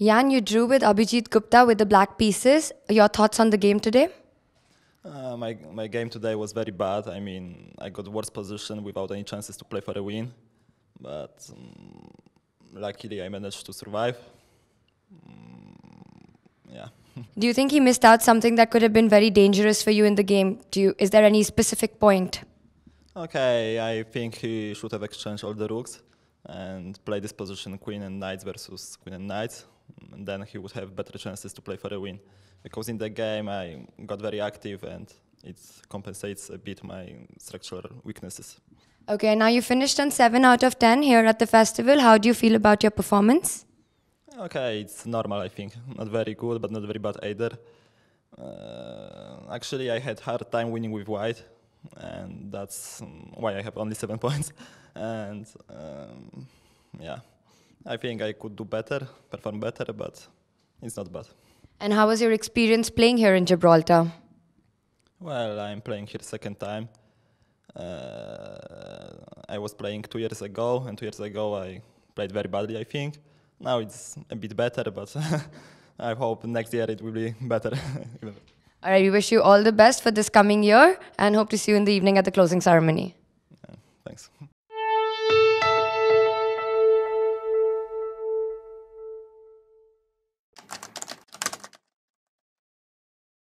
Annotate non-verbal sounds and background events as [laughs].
Jan, you drew with Abhijeet Gupta with the black pieces. Your thoughts on the game today? Uh, my my game today was very bad. I mean, I got worse position without any chances to play for a win, but um, luckily I managed to survive. Mm, yeah. [laughs] Do you think he missed out something that could have been very dangerous for you in the game? Do you, is there any specific point? Okay, I think he should have exchanged all the rooks and play this position queen and knights versus queen and knights. And then he would have better chances to play for a win. Because in the game I got very active and it compensates a bit my structural weaknesses. Okay, now you finished on 7 out of 10 here at the festival. How do you feel about your performance? Okay, it's normal, I think. Not very good, but not very bad either. Uh, actually, I had hard time winning with white, and that's um, why I have only seven [laughs] points. And um, yeah, I think I could do better, perform better, but it's not bad. And how was your experience playing here in Gibraltar? Well, I'm playing here second time. Uh, I was playing two years ago, and two years ago I played very badly, I think. Now it's a bit better, but [laughs] I hope next year it will be better. [laughs] All right, we wish you all the best for this coming year and hope to see you in the evening at the closing ceremony. Yeah, thanks.